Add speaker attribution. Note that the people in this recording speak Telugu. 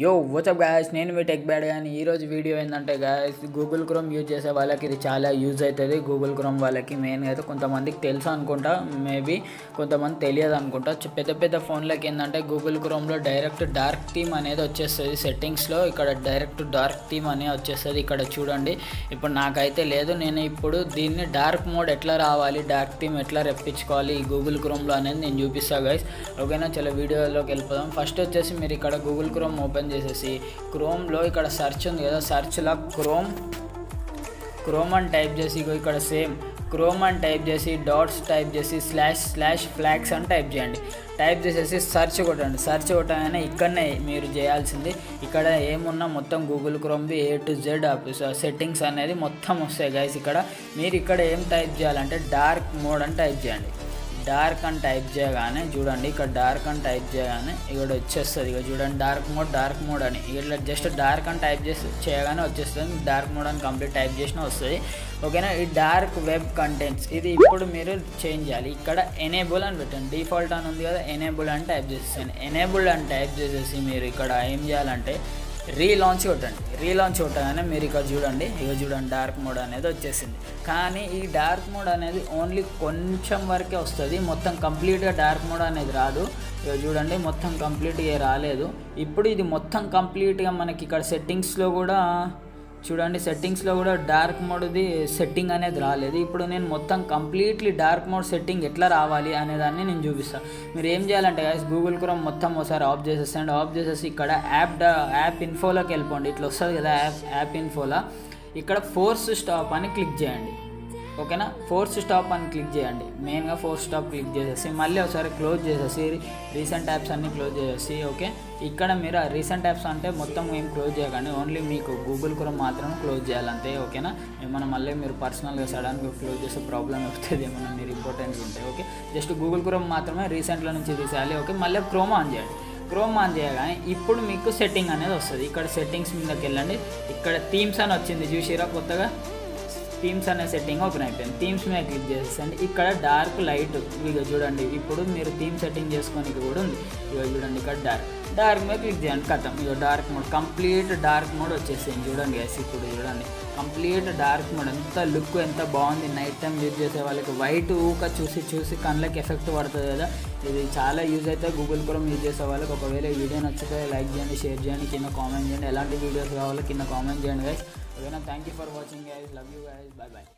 Speaker 1: యో వాట్సప్ గాయస్ నేను మీ టెక్ బ్యాడ్ కానీ ఈరోజు వీడియో ఏంటంటే గాయస్ గూగుల్ క్రోమ్ యూజ్ చేసే వాళ్ళకి ఇది చాలా యూజ్ అవుతుంది గూగుల్ క్రోమ్ వాళ్ళకి మెయిన్గా అయితే కొంతమందికి తెలుసు అనుకుంటా. మేబీ కొంతమంది తెలియదు అనుకుంటా. పెద్ద పెద్ద ఫోన్లకి ఏంటంటే గూగుల్ క్రోమ్లో డైరెక్ట్ డార్క్ థీమ్ అనేది వచ్చేస్తుంది సెట్టింగ్స్లో ఇక్కడ డైరెక్ట్ డార్క్ థీమ్ అనేది వచ్చేస్తుంది ఇక్కడ చూడండి. ఇప్పుడు నాకైతే లేదు. నేను ఇప్పుడు దీన్ని డార్క్ మోడ్ ఎట్లా రావాలి డార్క్ థీమ్ ఎట్లా రెప్పించుకోవాలి ఈ గూగుల్ క్రోమ్లో అనేది నేను చూపిస్తా గైస్ ఓకేనా చాలా వీడియోలోకి వెళ్ళిపోదాం. ఫస్ట్ వచ్చేసి మీరు ఇక్కడ గూగుల్ క్రోమ్ ఓపెన్ చేసేసి క్రోమ్లో ఇక్కడ సెర్చ్ ఉంది కదా సెర్చ్లో క్రోమ్ క్రోమ్ అని టైప్ చేసి ఇక్కడ సేమ్ క్రోమ్ అని టైప్ చేసి డాట్స్ టైప్ చేసి స్లాష్ స్లాష్ ఫ్లాగ్స్ అని టైప్ చేయండి. టైప్ చేసేసి సెర్చ్ కొట్టండి. సెర్చ్ కొట్టగానే ఇక్కడనే మీరు చేయాల్సింది ఇక్కడ ఏమున్నా మొత్తం గూగుల్ క్రోమ్ది ఏ టు జెడ్ సెట్టింగ్స్ అనేది మొత్తం వస్తాయి. గైస్ ఇక్కడ మీరు ఇక్కడ ఏం టైప్ చేయాలంటే డార్క్ మోడ్ అని టైప్ చేయండి. డార్క్ అని టైప్ చేయగానే చూడండి ఇక్కడ డార్క్ అని టైప్ చేయగానే ఇక్కడ వచ్చేస్తుంది. ఇక చూడండి డార్క్ మోడ్ డార్క్ మోడ్ అని. ఇట్లా జస్ట్ డార్క్ అని టైప్ చేసి చేయగానే వచ్చేస్తుంది. డార్క్ మోడ్ అని కంప్లీట్ టైప్ చేసినా వస్తుంది. ఓకేనా? ఈ డార్క్ వెబ్ కంటెంట్స్ ఇది ఇప్పుడు మీరు చేంజ్ చేయాలి. ఇక్కడ ఎనేబుల్ అని పెట్టండి. డిఫాల్ట్ అని ఉంది కదా ఎనేబుల్ అని టైప్ చేసేసాను ఎనేబుల్ అని టైప్ చేసేసి మీరు ఇక్కడ ఏం చేయాలంటే రీలాంచ్ కొట్టండి. రీలాంచ్ కొట్టగానే మీరు ఇక్కడ చూడండి ఇక చూడండి డార్క్ మోడ్ అనేది వచ్చేసింది. కానీ ఈ డార్క్ మోడ్ అనేది ఓన్లీ కొంచెం వరకే వస్తుంది. మొత్తం కంప్లీట్గా డార్క్ మోడ్ అనేది రాదు. ఇక చూడండి మొత్తం కంప్లీట్గా రాలేదు. ఇప్పుడు ఇది మొత్తం కంప్లీట్గా మనకి ఇక్కడ సెట్టింగ్స్లో కూడా చూడండి సెట్టింగ్స్లో కూడా డార్క్ మోడ్ది సెట్టింగ్ అనేది రాలేదు. ఇప్పుడు నేను మొత్తం కంప్లీట్లీ డార్క్ మోడ్ సెట్టింగ్ ఎట్లా రావాలి అనేదాన్ని నేను చూపిస్తాను మీరు ఏం చేయాలంటే గైస్ గూగుల్ క్రోమ్ మొత్తం ఒకసారి ఆఫ్ చేసేసండి. ఆఫ్ చేసేసి ఇక్కడ యాప్ యాప్ ఇన్ఫోలోకి వెళ్ళిపోండి. ఇట్లా వస్తుంది కదా యాప్ యాప్ ఇన్ఫోలో ఇక్కడ ఫోర్స్ స్టాప్ అని క్లిక్ చేయండి. ఓకేనా? ఫోర్స్ స్టాప్ అని క్లిక్ చేయండి. మెయిన్గా ఫోర్స్ స్టాప్ క్లిక్ చేసేసి మళ్ళీ ఒకసారి క్లోజ్ చేసేసి రీసెంట్ యాప్స్ అన్ని క్లోజ్ చేసేసి ఓకే? ఇక్కడ మీరు రీసెంట్ యాప్స్ అంటే మొత్తం ఏం క్లోజ్ చేయకండి. ఓన్లీ మీకు గూగుల్ క్రోమ్ మాత్రం క్లోజ్ చేయాలంతే ఓకేనా? ఏమైనా మళ్ళీ మీరు పర్సనల్గా సడన్గా క్లోజ్ చేసే ప్రాబ్లం వస్తుంది ఏమైనా మీరు ఇంపార్టెంట్ ఉంటే ఓకే? జస్ట్ గూగుల్ క్రోమ్ మాత్రమే రీసెంట్లో నుంచి తీసేయాలి ఓకే? మళ్ళీ క్రోమ్ ఆన్ చేయండి. క్రోమ్ ఆన్ చేయగానే ఇప్పుడు మీకు సెట్టింగ్ అనేది వస్తుంది. ఇక్కడ సెట్టింగ్స్ మీదకి వెళ్ళండి. ఇక్కడ థీమ్స్ అని వచ్చింది చూసిరా కొత్తగా? థీమ్స్ అనే సెట్టింగ్ ఓపెన్ అయిపోయింది. థీమ్స్ మీద క్లిక్ చేసేసండి. ఇక్కడ డార్క్ లైట్ ఇక చూడండి. ఇప్పుడు మీరు థీమ్ సెట్టింగ్ చేసుకోనికి కూడా ఉంది. ఇక చూడండి ఇక్కడ డార్క్ డార్క్ మీద క్లిక్ చేయండి. కథం. ఇక dark mode complete dark mode వచ్చేసింది. చూడండి గైస్ ఇప్పుడు చూడండి. కంప్లీట్ డార్క్ మోడ్ ఎంత లుక్ ఎంత బాగుంది. నైట్ టైం యూజ్ చేసే వాళ్ళకి వైట్ ఊక చూసి చూసి కళ్ళకి ఎఫెక్ట్ పడుతుంది కదా. ఇది చాలా యూజ్ అయితే గూగుల్ క్రోమ్ యూజ్ చేసే వాళ్ళకి ఒకవేళ ఈ వీడియో నచ్చితే లైక్ చేయండి షేర్ చేయండి కింద కామెంట్ చేయండి. ఎలాంటి వీడియోస్ కావాలో కింద కామెంట్ చేయండి గైస్ ఓకేనా thank you for watching guys love you guys bye bye